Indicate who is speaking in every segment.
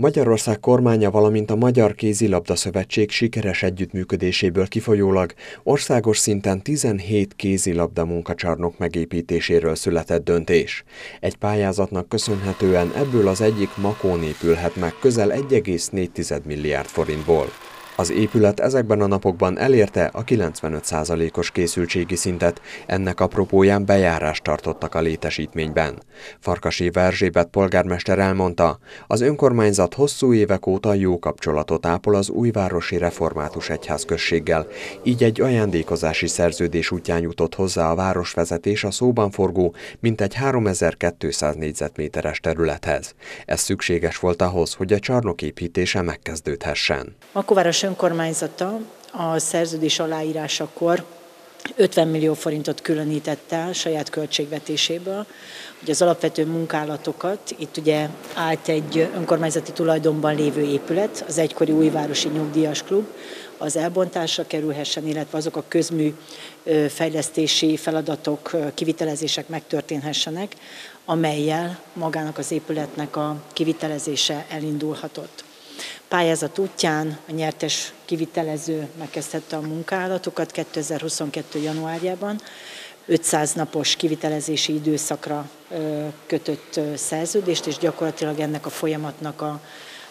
Speaker 1: Magyarország kormánya, valamint a Magyar Kézilabda Szövetség sikeres együttműködéséből kifolyólag országos szinten 17 kézilabda munkacsarnok megépítéséről született döntés. Egy pályázatnak köszönhetően ebből az egyik Makón épülhet meg közel 1,4 milliárd forintból. Az épület ezekben a napokban elérte a 95%-os készültségi szintet, ennek apropóján bejárást tartottak a létesítményben. Farkasi Verzsébet polgármester elmondta, az önkormányzat hosszú évek óta jó kapcsolatot ápol az újvárosi református egyházközséggel, így egy ajándékozási szerződés útján jutott hozzá a városvezetés a szóban forgó mintegy 3200 négyzetméteres területhez. Ez szükséges volt ahhoz, hogy a csarnok építése megkezdődhessen.
Speaker 2: Makóváros önkormányzata a szerződés aláírásakor 50 millió forintot különített el saját költségvetéséből, hogy az alapvető munkálatokat, itt ugye állt egy önkormányzati tulajdonban lévő épület, az egykori újvárosi nyugdíjas klub, az elbontásra kerülhessen, illetve azok a közmű fejlesztési feladatok, kivitelezések megtörténhessenek, amelyel magának az épületnek a kivitelezése elindulhatott pályázat útján a nyertes kivitelező megkezdhette a munkálatokat 2022. januárjában. 500 napos kivitelezési időszakra kötött szerződést, és gyakorlatilag ennek a folyamatnak a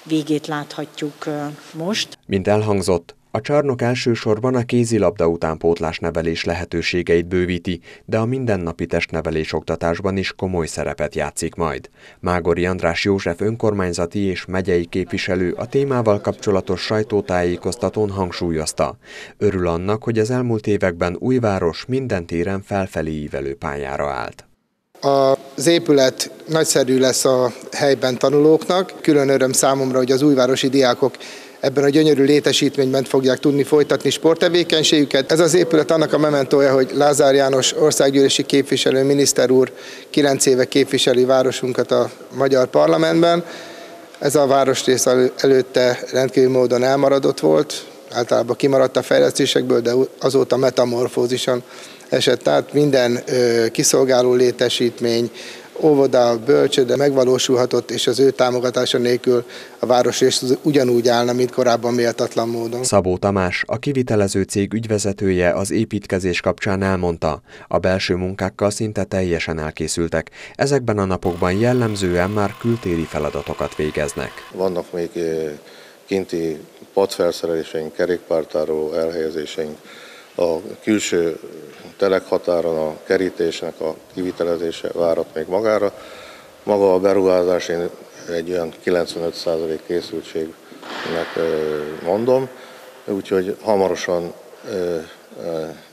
Speaker 2: végét láthatjuk most.
Speaker 1: Mint elhangzott, a csarnok elsősorban a kézilabda utánpótlás nevelés lehetőségeit bővíti, de a mindennapi testnevelés oktatásban is komoly szerepet játszik majd. Mágori András József önkormányzati és megyei képviselő a témával kapcsolatos sajtótájékoztatón hangsúlyozta. Örül annak, hogy az elmúlt években Újváros minden téren felfelé ívelő pályára állt.
Speaker 3: Az épület nagyszerű lesz a helyben tanulóknak. Külön öröm számomra, hogy az újvárosi diákok ebben a gyönyörű létesítményben fogják tudni folytatni sporttevékenységüket. Ez az épület annak a mementója, hogy Lázár János országgyűlési képviselő, miniszter úr 9 éve képviseli városunkat a magyar parlamentben. Ez a városrész előtte rendkívül módon elmaradott volt, általában kimaradt a fejlesztésekből, de azóta metamorfózison esett át minden kiszolgáló létesítmény, óvoda, bölcsőde megvalósulhatott, és az ő támogatása nélkül a város és ugyanúgy állna, mint korábban méltatlan módon.
Speaker 1: Szabó Tamás, a kivitelező cég ügyvezetője az építkezés kapcsán elmondta, a belső munkákkal szinte teljesen elkészültek. Ezekben a napokban jellemzően már kültéri feladatokat végeznek.
Speaker 4: Vannak még eh, kinti padfelszereléseink, kerékpártáró elhelyezéseink, a külső telekhatáron a kerítésnek a kivitelezése várat még magára. Maga a beruházás én egy olyan 95% készültségnek mondom, úgyhogy hamarosan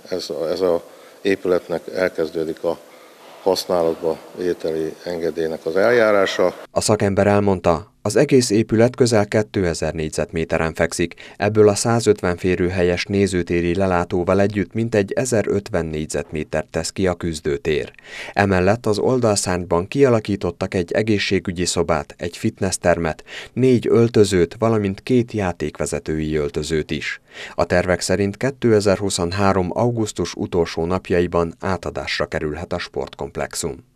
Speaker 4: ez a, ez a épületnek elkezdődik a használatba vételi engedélynek az eljárása.
Speaker 1: A szakember elmondta, az egész épület közel 2000 négyzetméteren fekszik, ebből a 150 férőhelyes nézőtéri lelátóval együtt mintegy 1050 négyzetmétert tesz ki a küzdőtér. Emellett az oldalszárnyban kialakítottak egy egészségügyi szobát, egy fitnesstermet, négy öltözőt, valamint két játékvezetői öltözőt is. A tervek szerint 2023. augusztus utolsó napjaiban átadásra kerülhet a sportkomplexum.